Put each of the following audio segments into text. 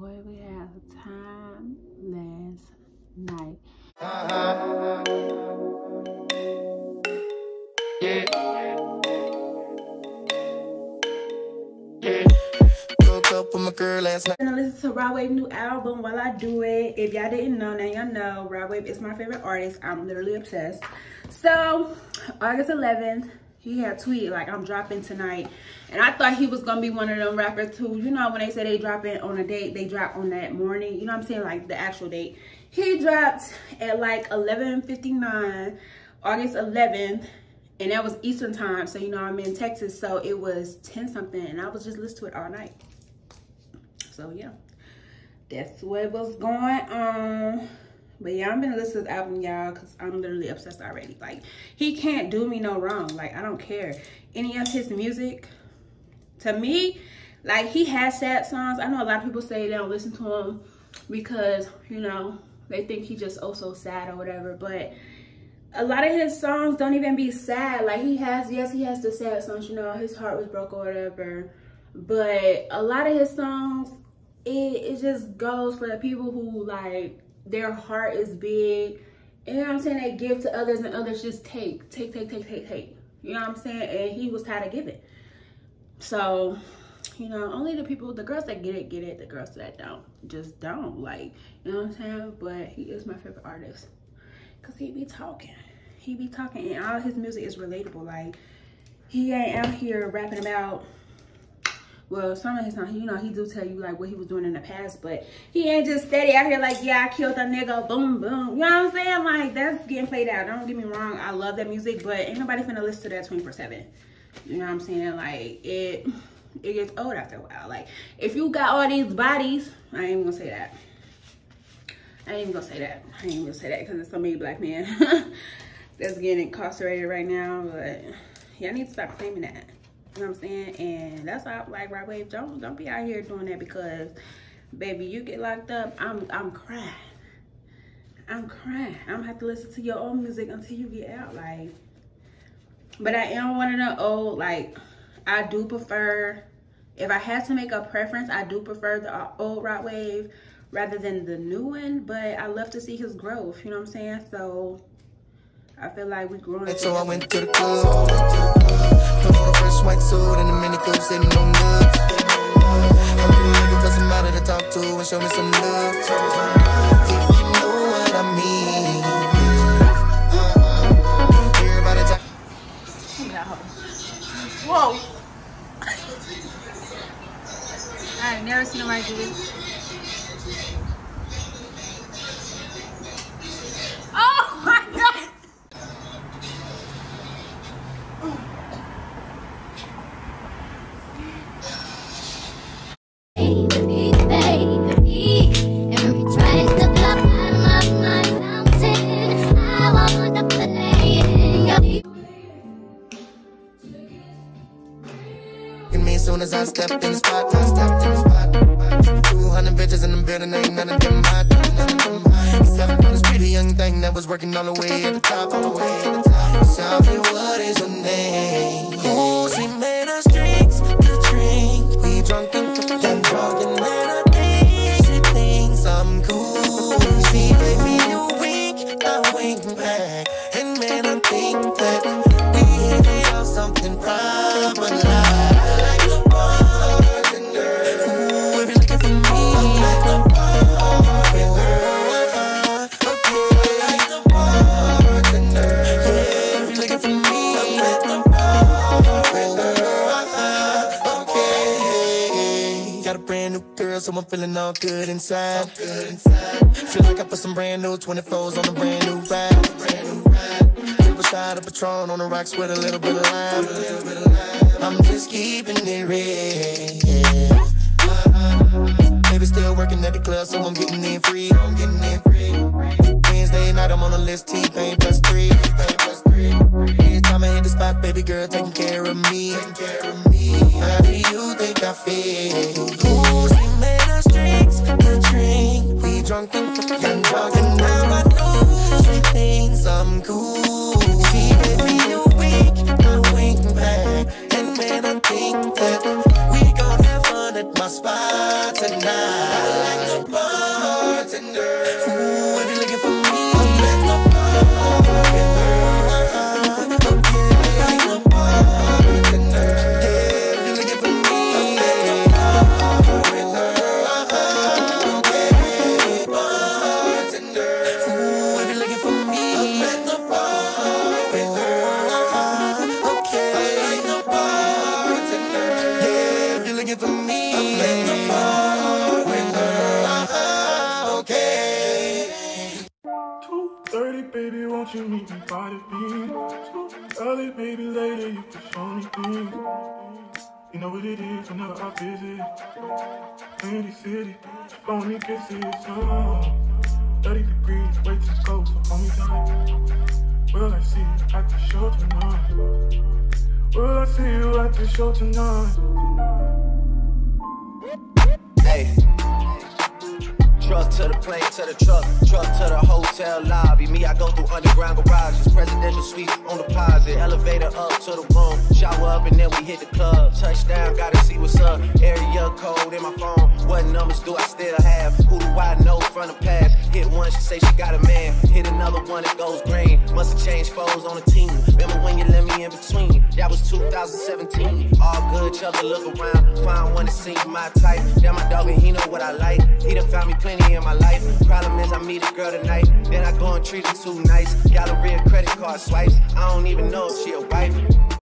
Boy, we had a time last night. Yeah. Yeah. Broke up with my girl last night. Gonna listen to Rod Wave new album while I do it. If y'all didn't know, now y'all know Rod Wave is my favorite artist. I'm literally obsessed. So, August 11th, he had tweeted like I'm dropping tonight. And I thought he was gonna be one of them rappers who, you know, when they say they drop it on a date, they drop on that morning. You know what I'm saying? Like the actual date. He dropped at like 11.59, August 11th. And that was Eastern time. So, you know, I'm in Texas. So it was 10 something. And I was just listening to it all night. So yeah, that's what was going on. But yeah, I'm gonna listen to this album, y'all, because I'm literally obsessed already. Like, he can't do me no wrong. Like, I don't care. Any of his music, to me, like, he has sad songs. I know a lot of people say they don't listen to him because, you know, they think he just oh so sad or whatever. But a lot of his songs don't even be sad. Like, he has, yes, he has the sad songs, you know, his heart was broke or whatever. But a lot of his songs, it, it just goes for the people who, like, their heart is big. You know what I'm saying? They give to others and others just take, take, take, take, take, take. You know what I'm saying? And he was tired of giving. So, you know, only the people, the girls that get it, get it. The girls that don't, just don't. Like, you know what I'm saying? But he is my favorite artist. Because he be talking. He be talking. And all his music is relatable. Like, he ain't out here rapping about well, some of his songs, you know, he do tell you like what he was doing in the past, but he ain't just steady out here like, yeah, I killed a nigga, boom, boom. You know what I'm saying? Like, that's getting played out. Don't get me wrong. I love that music, but ain't nobody finna listen to that 24 7. You know what I'm saying? Like, it it gets old after a while. Like, if you got all these bodies, I ain't gonna say that. I ain't even gonna say that. I ain't even gonna say that because there's so many black men that's getting incarcerated right now, but y'all need to stop claiming that. You know what I'm saying? And that's why I'm like Rod Wave. Don't don't be out here doing that because baby, you get locked up, I'm I'm crying. I'm crying. I'm gonna have to listen to your own music until you get out. Like but I am one of the old, like I do prefer if I had to make a preference, I do prefer the old Rod Wave rather than the new one. But I love to see his growth, you know what I'm saying? So I feel like we growing. So I went to the club. On a fresh white suit and a mini coupe sitting on feeling like it doesn't matter to talk to and show me some love. If you know what I mean. Whoa. I ain't never seen nobody do this. Soon as I stepped in the spot. I stepped in the spot. 200 bitches in the building, ain't none of them hot. None of them hot. Except for this pretty young thing that was working all the way at the top. All the way at the top. Tell me what is your name? Ooh, she made us drinks to drink. We drunk and and drunk and then she thinks I'm cool. She gave me a wink, I wink back. And man, I think that we hit it off something proper so I'm feeling all good inside. Good inside. Feel like I put some brand new 24s on a brand new ride. Brand new ride. Triple of Patron on the rocks with a little bit of lime. I'm just keeping it real. Baby still working at the club, so I'm getting in free. I'm getting in free. Wednesday night, I'm on the list. T-Pain plus three. T-Pain plus three. I hit the spot, baby girl taking care of me. Taking care of me. How do you think I feel? 2.30, baby, won't you meet me by the beach? Early, baby, later you can show me things. You know what it is whenever I visit. Windy city, phony kisses, oh. 30 degrees, way too cold, so hold me tight. Will I see you at the show tonight? Will I see you at the show tonight? Truck to the plane, to the truck, truck to the hotel lobby. Me, I go through underground garages, presidential suite on deposit, elevator up to the room, shower up and then we hit the club. Touchdown, gotta see what's up. Area code in my phone. What numbers do I still have? Who do I know from the past? Hit one, she say she got a man. Hit another one, it goes green. Must have changed foes on the team. Remember when you let me in between? That was 2017. Chug a look around. Find one that seems my type. That my dog and he know what I like. He done found me plenty in my life. Problem is I meet a girl tonight. Then I go and treat her too nice. Galleria credit card swipes. I don't even know if she a wife.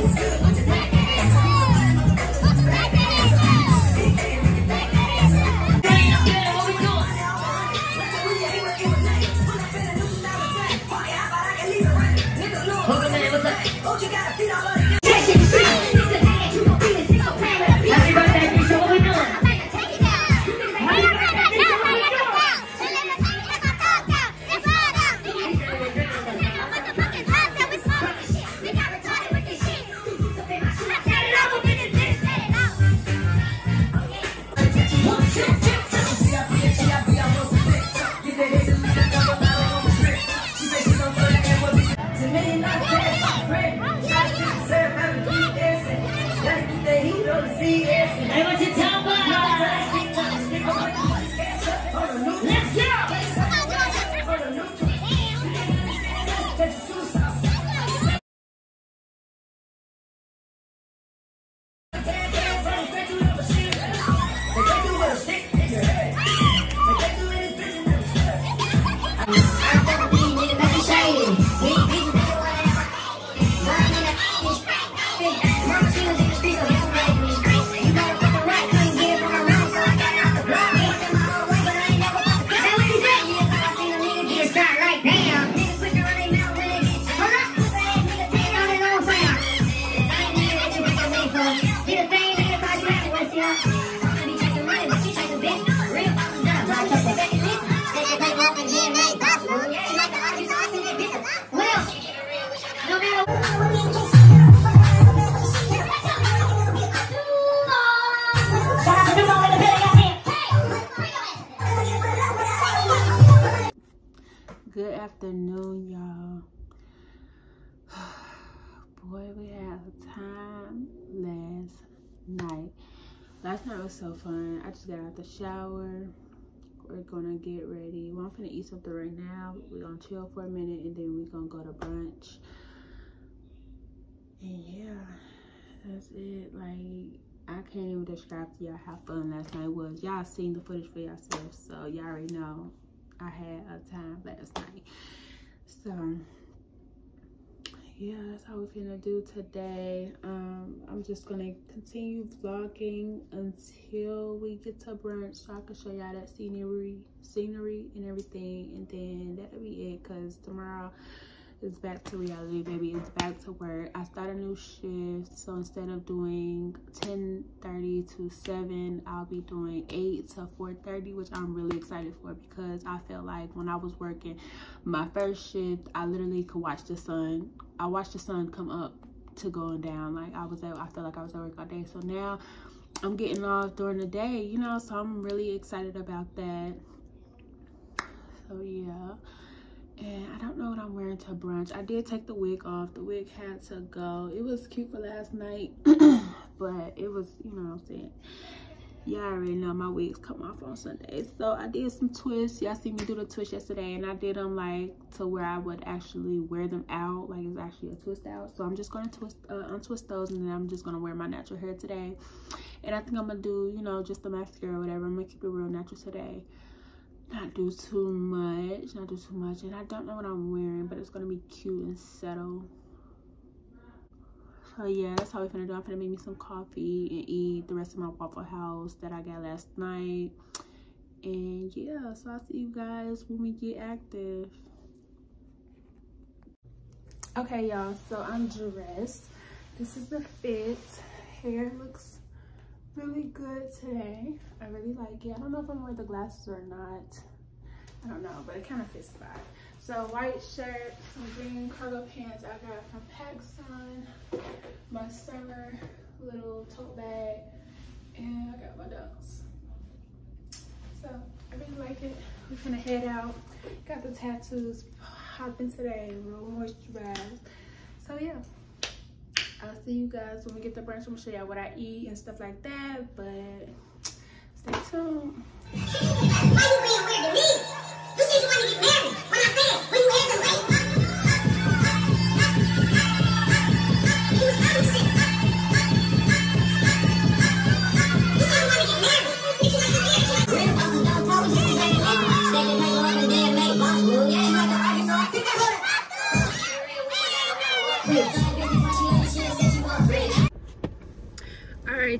Happy Good afternoon, y'all. Boy, we had a time last night. Last night was so fun. I just got out the shower. We're gonna get ready. Well, I'm gonna eat something right now. We're gonna chill for a minute and then we're gonna go to brunch. And yeah, that's it. Like I can't even describe to y'all how fun last night was. Y'all seen the footage for yourself, so y'all already know I had a time last night. So yeah, that's how we're gonna do today. Um, I'm just gonna continue vlogging until we get to brunch so I can show y'all that scenery, scenery and everything, and then that'll be it. Cause tomorrow it's back to reality baby. It's back to work. I start a new shift so instead of doing 10 30 to 7 i'll be doing 8 to 4 30 which i'm really excited for because i felt like when i was working my first shift i literally could watch the sun. I watched the sun come up to going down. Like i was at i felt like i was at work all day. So now i'm getting off during the day you know so i'm really excited about that. So yeah and I don't know what I'm wearing to brunch. I did take the wig off. The wig had to go. It was cute for last night, but it was, you know what I'm saying. Y'all already know my wigs come off on Sundays. So I did some twists. Y'all see me do the twist yesterday, and I did them like to where I would actually wear them out. Like it's actually a twist out. So I'm just gonna twist, uh, untwist those, and then I'm just gonna wear my natural hair today. And I think I'm gonna do, you know, just the mascara or whatever. I'm gonna keep it real natural today not do too much not do too much and i don't know what i'm wearing but it's gonna be cute and subtle so yeah that's how we're gonna do i'm gonna make me some coffee and eat the rest of my waffle house that i got last night. And yeah so i'll see you guys when we get active. Okay y'all so i'm dressed. This is the fit. Hair looks really good today. I really like it. I don't know if I'm wearing the glasses or not. I don't know, but it kind of fits the vibe. So white shirt, some green cargo pants I got from PacSun, my summer little tote bag, and I got my dunks. So I really like it. We're gonna head out. Got the tattoos popping today, real moisturized. So yeah. I'll see you guys when we get to brunch. I'm gonna show y'all what I eat and stuff like that. But stay tuned. Why you being weird to me? You said you want to get married.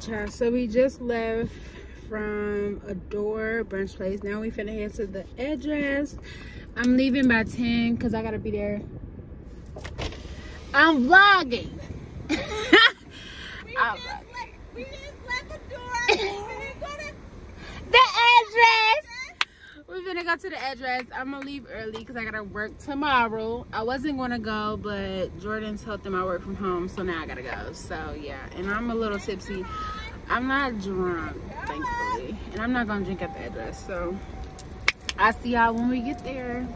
Right y'all so we just left from Adore brunch place. Now we finna head to the address. I'm leaving by 10 because i gotta be there. I'm vlogging. We, I'm just vlogging. we just left Adore the address we're gonna go to the address. I'm gonna leave early because I gotta work tomorrow. I wasn't gonna go, but Jordyn told them I work from home, so now I gotta go. So yeah, and I'm a little tipsy. I'm not drunk, thankfully, and I'm not gonna drink at the address. So I'll see y'all when we get there.